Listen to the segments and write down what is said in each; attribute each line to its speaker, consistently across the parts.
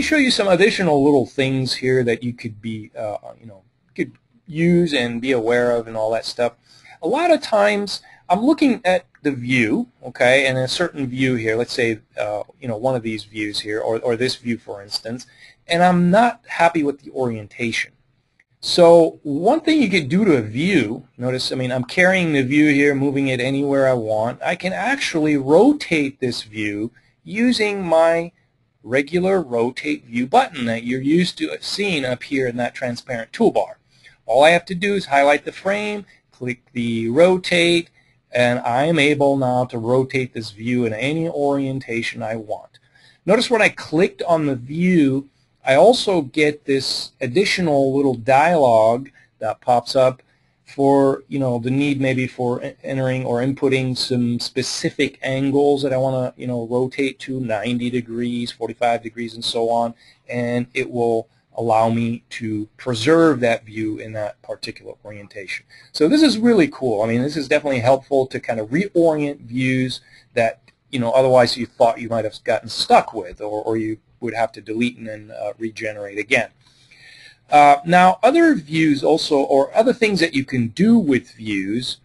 Speaker 1: me show you some additional little things here that you could be, uh, you know, could use and be aware of and all that stuff. A lot of times I'm looking at the view, okay, and a certain view here, let's say, uh, you know, one of these views here, or, or this view, for instance, and I'm not happy with the orientation. So one thing you could do to a view, notice, I mean, I'm carrying the view here, moving it anywhere I want. I can actually rotate this view using my regular rotate view button that you're used to seeing up here in that transparent toolbar. All I have to do is highlight the frame, click the rotate, and I am able now to rotate this view in any orientation I want. Notice when I clicked on the view, I also get this additional little dialog that pops up for you know the need maybe for entering or inputting some specific angles that I want to you know rotate to 90 degrees 45 degrees and so on. And it will allow me to preserve that view in that particular orientation. So this is really cool. I mean this is definitely helpful to kind of reorient views that you know otherwise you thought you might have gotten stuck with or, or you would have to delete and then uh, regenerate again. Uh, now, other views also, or other things that you can do with views,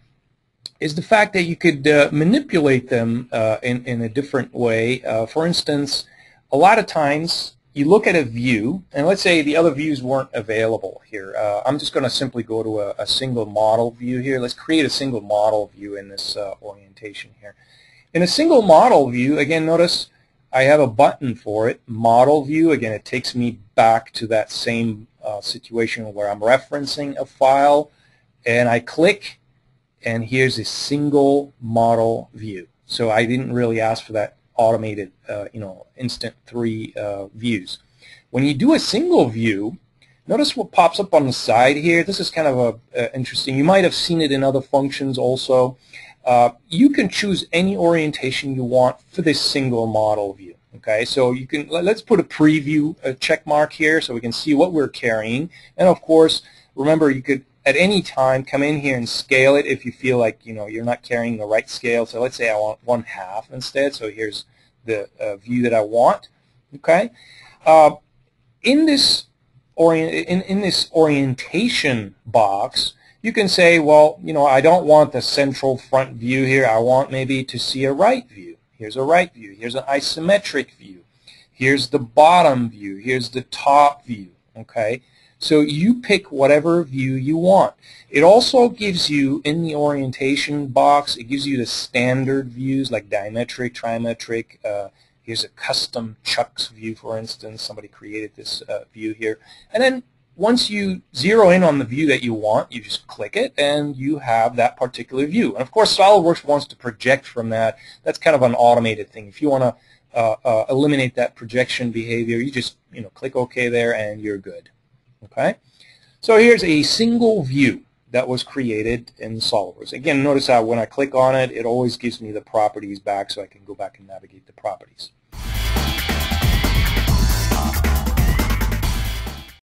Speaker 1: is the fact that you could uh, manipulate them uh, in, in a different way. Uh, for instance, a lot of times you look at a view, and let's say the other views weren't available here. Uh, I'm just going to simply go to a, a, single model view here. Let's create a single model view in this orientation here. In a single model view, again, notice I have a button for it, model view. Again, it takes me back to that same situation where I'm referencing a file and I click and here's a single model view. So I didn't really ask for that automated, uh, you know, instant three uh, views. When you do a single view, notice what pops up on the side here. This is kind of a, interesting. You might have seen it in other functions also. Uh, you can choose any orientation you want for this single model view. Okay, so you can let's put a preview a check mark here so we can see what we're carrying. And of course, remember you could at any time come in here and scale it if you feel like you know you're not carrying the right scale. So let's say I want one half instead. So here's the uh, view that I want. Okay, uh, in this orient in in this orientation box, you can say, well, you know, I don't want the central front view here. I want maybe to see a right view. Here's a right view. Here's an isometric view. Here's the bottom view. Here's the top view. Okay? So you pick whatever view you want. It also gives you, in the orientation box, it gives you the standard views like dimetric, trimetric. Uh, here's a custom Chucks view, for instance. Somebody created this uh, view here. And then once you zero in on the view that you want, you just click it and you have that particular view. And of course, SOLIDWORKS wants to project from that. That's kind of an automated thing. If you want to uh, uh, eliminate that projection behavior, you just you know click OK there and you're good. Okay. So here's a single view that was created in SOLIDWORKS. Again, notice how when I click on it, it always gives me the properties back so I can go back and navigate the properties.